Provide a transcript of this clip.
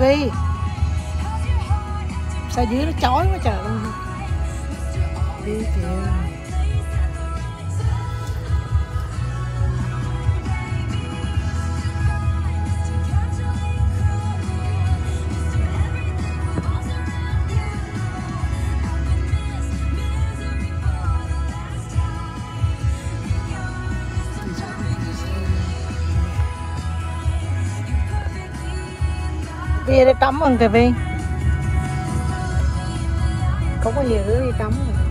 Vi Sao dưới nó chói quá trời luôn đi kìa. Vì đây tắm mừng kìa Vi Không có nhiều thứ đi tắm rồi